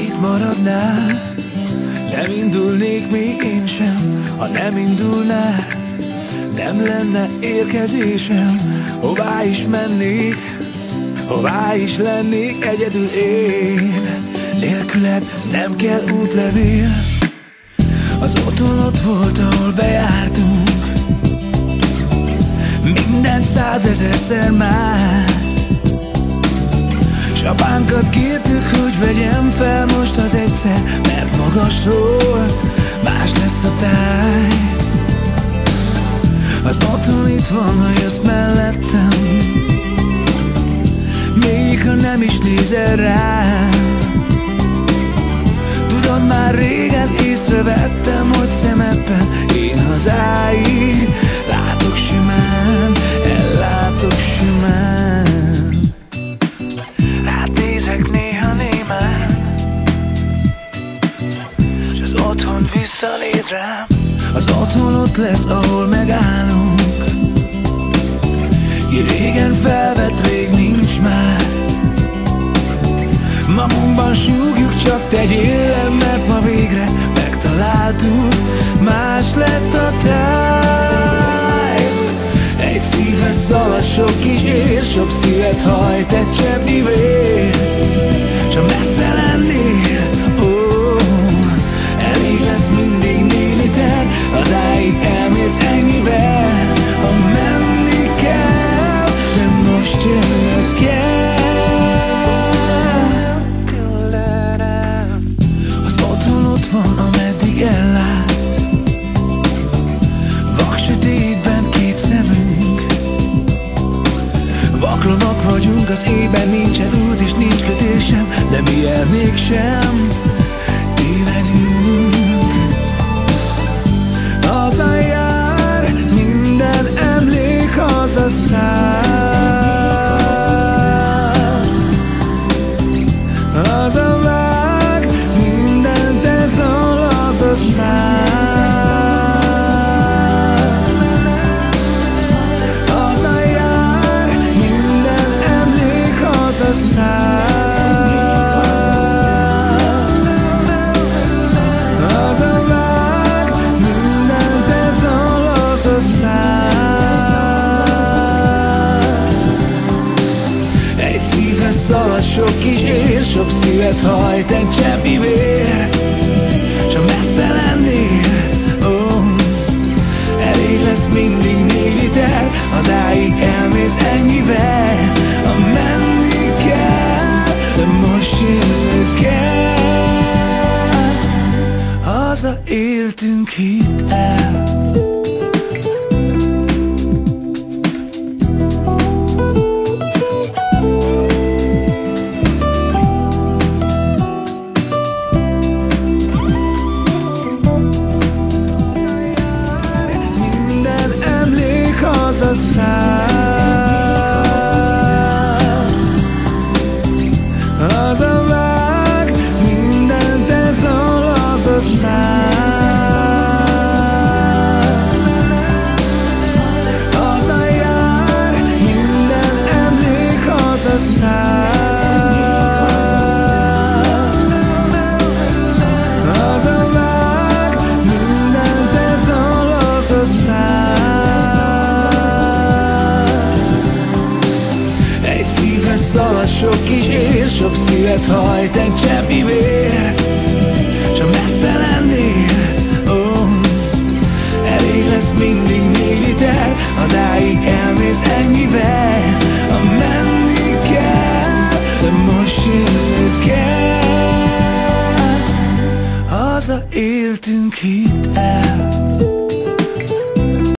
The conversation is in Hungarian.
itt maradnál. Nem indulnék még én sem Ha nem indulnál. Nem lenne érkezésem Hová is mennék Hová is lennék egyedül én. Nélküled nem kell útlevél. Az otthon ott volt, ahol bejártunk. Minden százezerszer már. Csapánkat kértük, Magasról más lesz a táj. Az otthon itt van, ha jössz mellettem. Még ha nem is nézel rám Tudod, már régen észrevettem, hogy szemedben Én hazáig látok simán, visszanéz rám Az otthon ott lesz, ahol megállunk. Ki régen felvett, rég nincs már. Magunkban súgjuk, csak tegyél le, mert ma végre megtaláltuk. Más lett a táj. Egy szívhez szalad sok kis ér, sok szívet hajt egy Az ében nincsen út és nincs kötésem De mi el mégsem tévedünk Hazajár, minden emlék hazaszáll Szívhez szalad sok kis ér Sok szívet hajt egy cseppnyi vér. Csak messze lennél, ó Elég lesz mindig négy liter Az áig elmész ennyivel. Ha menni kell, de most jönnöd kell. Haza éltünk sok kis sok szívet hajt egy cseppnyi vér. Csak messze lennél, ó Elég lesz mindig négy liter Az áig elmész ennyivel Ha menni kell, de most jönnöd kell. Haza éltünk el